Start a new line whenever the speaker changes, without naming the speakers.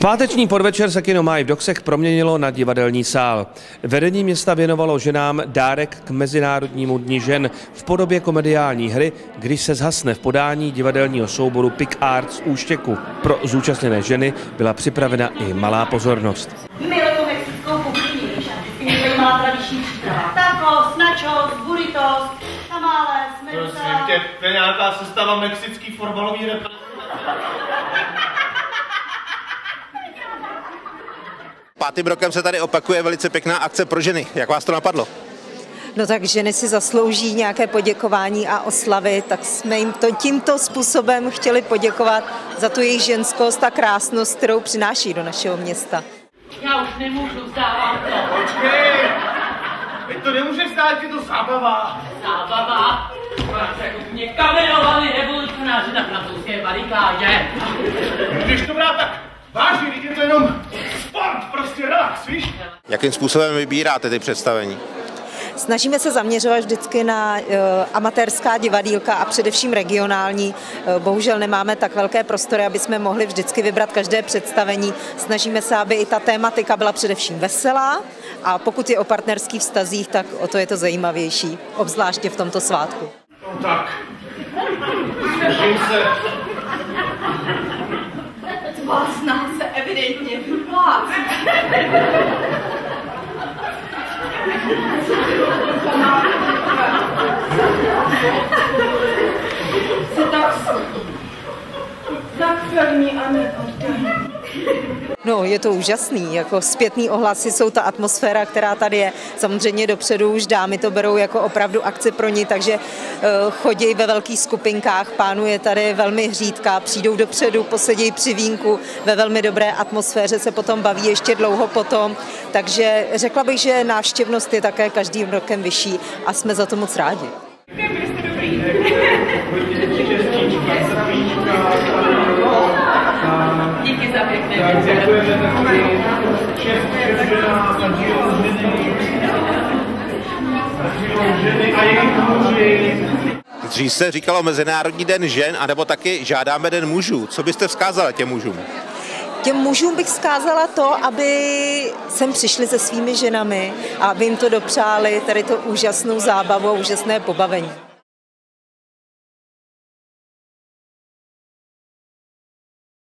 V páteční podvečer se kino Maj v Doxech proměnilo na divadelní sál. Vedení města věnovalo ženám dárek k Mezinárodnímu dni žen v podobě komediální hry, když se zhasne v podání divadelního souboru Pick Arts Úštěku. Pro zúčastněné ženy byla připravena i malá pozornost.
Miluju mexickou kuchyni, tradiční příprava. Tacos, nachos, burritos, tamales,
Prosím
mensa.
tě, to je nějaká sestava mexický fotbalový reprezentace.
Pátým rokem se tady opakuje velice pěkná akce pro ženy. Jak vás to napadlo?
No tak ženy si zaslouží nějaké poděkování a oslavy, tak jsme jim to tímto způsobem chtěli poděkovat za tu jejich ženskost a krásnost, kterou přináší do našeho města.
Já už nemůžu vstávat to.
Počkej! Teď to nemůže stát, je to zábava.
Zábava. Máš jako mě kamerovali revolucionáři na francouzské barikádě.
Když to brát tak vážně, je to jenom
Jakým způsobem vybíráte ty představení?
Snažíme se zaměřovat vždycky na uh, amatérská divadílka a především regionální. Uh, bohužel nemáme tak velké prostory, aby jsme mohli vždycky vybrat každé představení. Snažíme se, aby i ta tématika byla především veselá a pokud je o partnerských vztazích, tak o to je to zajímavější, obzvláště v tomto svátku.
No tak. Se.
Snaha se evidentně vyplácí. A.
No, je to úžasný, jako zpětný ohlasy jsou ta atmosféra, která tady je. Samozřejmě dopředu už dámy to berou jako opravdu akci pro ní, takže uh, chodí ve velkých skupinkách, pánuje tady velmi hřídka, přijdou dopředu, posedí při vínku, ve velmi dobré atmosféře se potom baví ještě dlouho potom, takže řekla bych, že návštěvnost je také každým rokem vyšší a jsme za to moc rádi.
Díky za pěkné
Tak děkujeme taky. Šest, šest žena, zažijou ženy. Zažijou ženy a jejich muži.
Dřív se říkalo Mezinárodní den žen, anebo taky žádáme den mužů. Co byste vzkázala těm mužům?
Těm mužům bych zkázala to, aby sem přišli se svými ženami a aby jim to dopřáli, tady to úžasnou zábavu a úžasné pobavení.